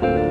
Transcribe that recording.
Bye.